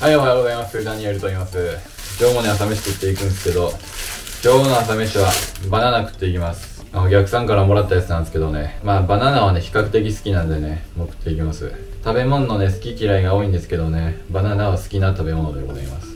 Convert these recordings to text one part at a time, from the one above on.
はい、おはようございます。ダニエルと言います。今日もね、朝飯食っていくんですけど、今日の朝飯はバナナ食っていきます。あお客さんからもらったやつなんですけどね、まあバナナはね、比較的好きなんでね、もう食っていきます。食べ物のね、好き嫌いが多いんですけどね、バナナは好きな食べ物でございます。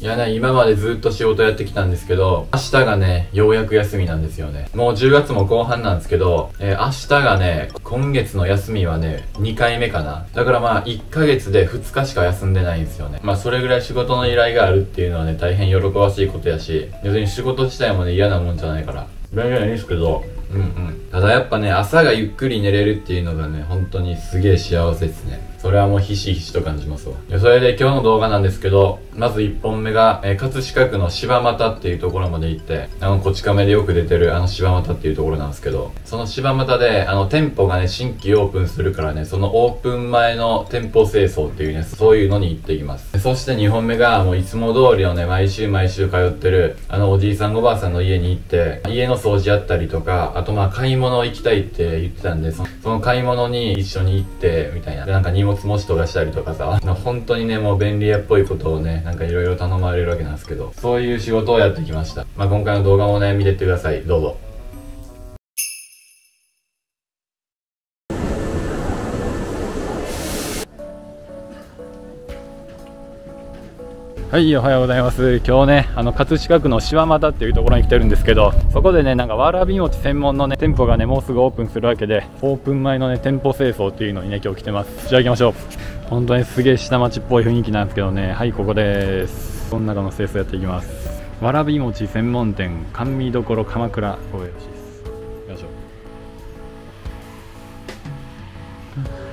いやね、今までずっと仕事やってきたんですけど、明日がね、ようやく休みなんですよね。もう10月も後半なんですけど、えー明日がね、今月の休みはね、2回目かな。だからまあ、1ヶ月で2日しか休んでないんですよね。まあ、それぐらい仕事の依頼があるっていうのはね、大変喜ばしいことやし、別に仕事自体もね、嫌なもんじゃないから。大丈夫いいんですけど、うんうん。ただやっぱね、朝がゆっくり寝れるっていうのがね、本当にすげえ幸せですね。それはもうひしひしと感じますわ。それで今日の動画なんですけど、まず1本目が、えー葛飾区の柴又っていうところまで行って、あの、こち亀でよく出てるあの柴又っていうところなんですけど、その柴又で、あの、店舗がね、新規オープンするからね、そのオープン前の店舗清掃っていうね、そういうのに行ってきます。そして2本目が、もういつも通りのね、毎週毎週通ってる、あの、おじいさんおばあさんの家に行って、家の掃除やったりとか、あとまあ、買い物行きたいって言ってたんで、そその買い物に一緒に行って、みたいな。で、なんか荷物持ちとかしたりとかさ、本当にね、もう便利屋っぽいことをね、なんかいろいろ頼まれるわけなんですけど、そういう仕事をやってきました。まあ、今回の動画もね、見てってください。どうぞ。はい、おはようございます。今日ね、あの、葛飾区の柴又っていうところに来てるんですけど、そこでね、なんかわらび餅専門のね、店舗がね、もうすぐオープンするわけで、オープン前のね、店舗清掃っていうのにね、今日来てます。じゃあ行きましょう。本当にすげえ下町っぽい雰囲気なんですけどね、はい、ここです。この中の清掃やっていきます。わらび餅専門店、甘味どころ鎌倉、ここよろしいです。行きましょう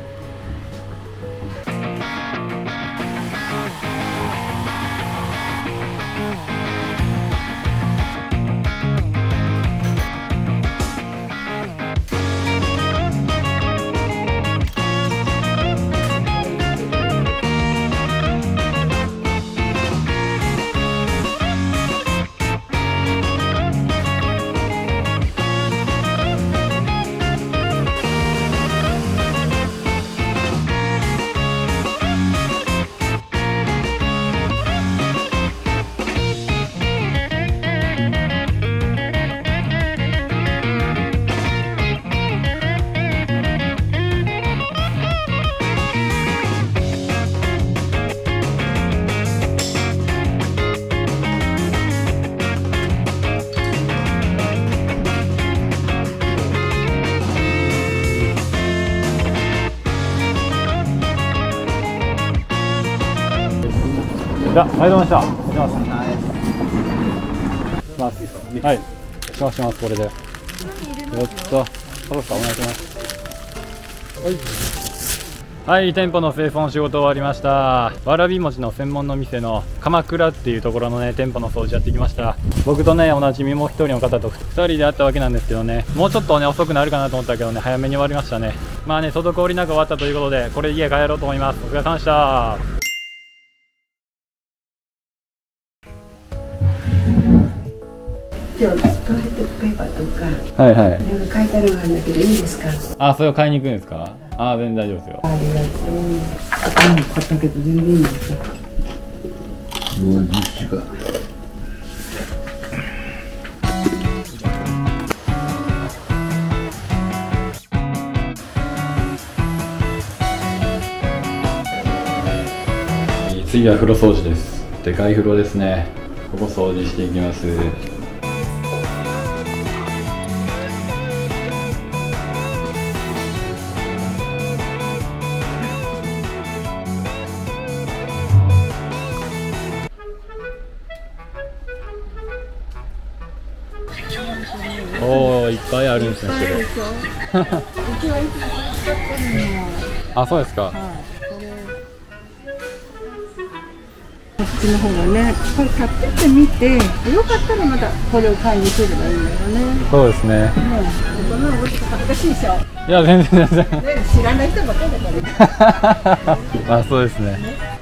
じゃあ、ありがとうございました。行きます。します。はい。しますします、これで。よっと。そうですか、お願いします。はい。はい、店舗の清掃の仕事終わりました。わらび餅の専門の店の鎌倉っていうところのね、店舗の掃除やってきました。僕とね、おなじみもう一人の方と二人で会ったわけなんですけどね、もうちょっとね、遅くなるかなと思ったけどね、早めに終わりましたね。まあね、滞りなく終わったということで、これ家帰ろうと思います。お疲れ様でした。今日トイレットペーパーとかはいはい。なんか書いてあるのがあるんだけどいいですか？あ、それを買いに行くんですか？あー、全然大丈夫ですよ。ありがとううん買ったけど全然いいんですよもう実施か。次は風呂掃除ですでかい風呂ですねここ掃除していきますおおいっぱいあるんですね。種類あそうですか。こっちの方がねこれ買ってってみてよかったらまたこれを買いに来ればいいんだよね。そうですね。うんこんなの恥ずかしいでしょ。いや全然全然。ね知らない人ばっかりだから。まあそうですね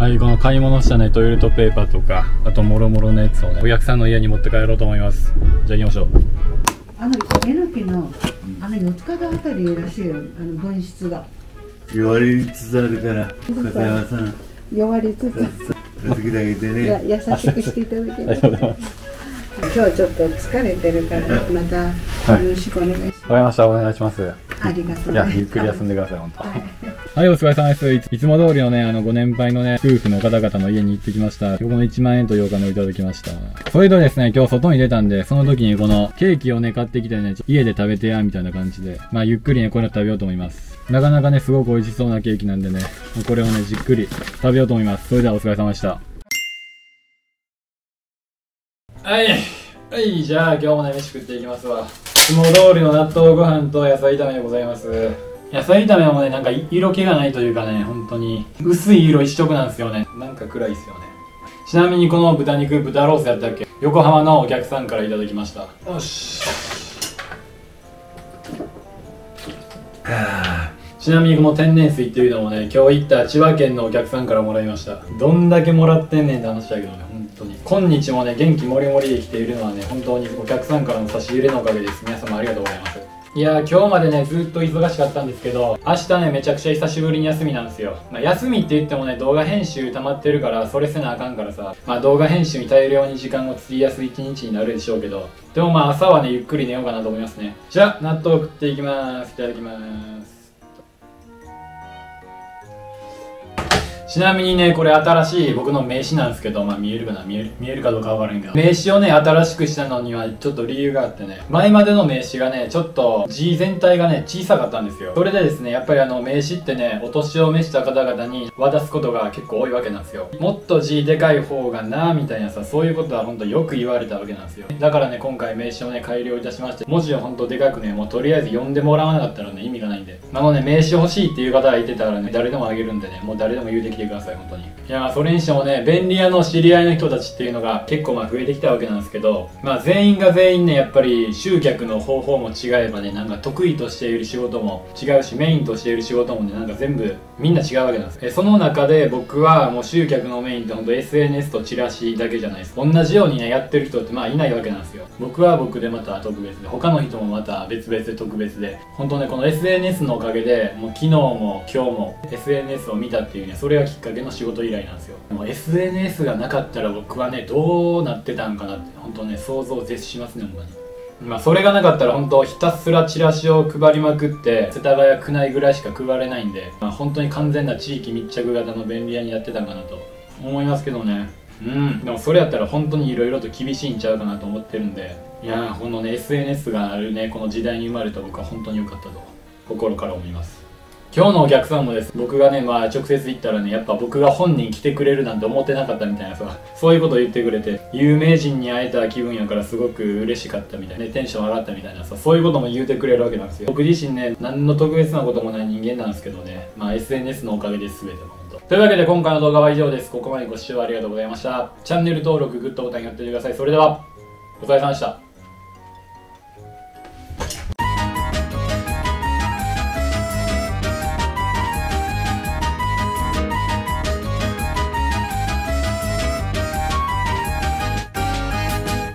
はいこの買い物したねトイレットペーパーとかあともろもろのやつをねお客さんの家に持って帰ろうと思います。じゃあ行きましょう。あのえのきのあの四つ角あたりらしいよ。あの分質が。言われつつあるから片山さん。弱りつつ。助けてあげていやね優しくしていただけありるがとうございます。今日ちょっと疲れてるからまたよろしくお願いします、わかりました。お願いします。ありがとういやゆっくり休んでください本当。はい、はいお疲れ様です。いついつも通りのね、あの、ご年配のね、夫婦の方々の家に行ってきました。この1万円というお金をいただきました。それとですね、今日外に出たんで、その時にこのケーキをね、買ってきてね、家で食べてや、みたいな感じで、まあ、ゆっくりね、これを食べようと思います。なかなかね、すごく美味しそうなケーキなんでね、これをね、じっくり食べようと思います。それではお疲れ様でした。はい。はい、じゃあ今日もね、飯食っていきますわ。いつも通りの納豆ご飯と野菜炒めでございます。野菜炒めもね、なんか色気がないというかね、本当に薄い色一色なんですよね。なんか暗いですよね。ちなみにこの豚肉、豚ロースやったっけ？横浜のお客さんからいただきました。よし。ちなみにこの天然水っていうのもね、今日行った千葉県のお客さんからもらいました。どんだけもらってんねんって話だけどね、本当に。今日もね、元気もりもりで生きているのはね、本当にお客さんからの差し入れのおかげです。皆様ありがとうございます。いや今日までねずっと忙しかったんですけど明日ねめちゃくちゃ久しぶりに休みなんですよ、まあ、休みって言ってもね動画編集溜まってるからそれせなあかんからさ、まあ、動画編集に大量に時間を費やす一日になるでしょうけど。でもまあ朝はねゆっくり寝ようかなと思いますね。じゃあ納豆を食っていきます。いただきます。ちなみにね、これ新しい僕の名刺なんですけど、まあ見えるかな見える見えるかどうかわからんけど。名刺をね、新しくしたのにはちょっと理由があってね、前までの名刺がね、ちょっと字全体がね、小さかったんですよ。それでですね、やっぱりあの名刺ってね、お年を召した方々に渡すことが結構多いわけなんですよ。もっと字でかい方がなみたいなさ、そういうことは本当よく言われたわけなんですよ。だからね、今回名刺をね、改良いたしまして、文字を本当でかくね、もうとりあえず読んでもらわなかったらね、意味がないんで。なので、名刺欲しいっていう方がいてたらね、誰でもあげるんでね、もう誰でも言うてきてください、本当に。いやそれにしてもね便利屋の知り合いの人たちっていうのが結構まあ増えてきたわけなんですけどまあ全員が全員ねやっぱり集客の方法も違えばねなんか得意としている仕事も違うしメインとしている仕事もねなんか全部みんな違うわけなんです。えその中で僕はもう集客のメインってほんと SNS とチラシだけじゃないです。同じようにねやってる人ってまあいないわけなんですよ。僕は僕でまた特別で他の人もまた別々で特別で。本当ねこの SNS のおかげでもう昨日も今日も SNS を見たっていうねそれがきっかけの仕事依頼なんですよ。もう SNS がなかったら僕はねどうなってたんかなって本当ね想像を絶しますねほんまに。まあそれがなかったら本当ひたすらチラシを配りまくって世田谷区内ぐらいしか配れないんで、まあ、本当に完全な地域密着型の便利屋にやってたんかなと思いますけどね。うん。でもそれやったら本当にいろいろと厳しいんちゃうかなと思ってるんで。いやーこのね SNS があるねこの時代に生まれた僕は本当に良かったと心から思います。今日のお客さんもです。僕がねまあ直接行ったらねやっぱ僕が本人来てくれるなんて思ってなかったみたいなさそういうことを言ってくれて有名人に会えた気分やからすごく嬉しかったみたいな、ね、テンション上がったみたいなさそういうことも言うてくれるわけなんですよ。僕自身ね何の特別なこともない人間なんですけどねまあ SNS のおかげです全てもと。いうわけで今回の動画は以上です。ここまでご視聴ありがとうございました。チャンネル登録グッドボタンやっててください。それではお疲れ様でした。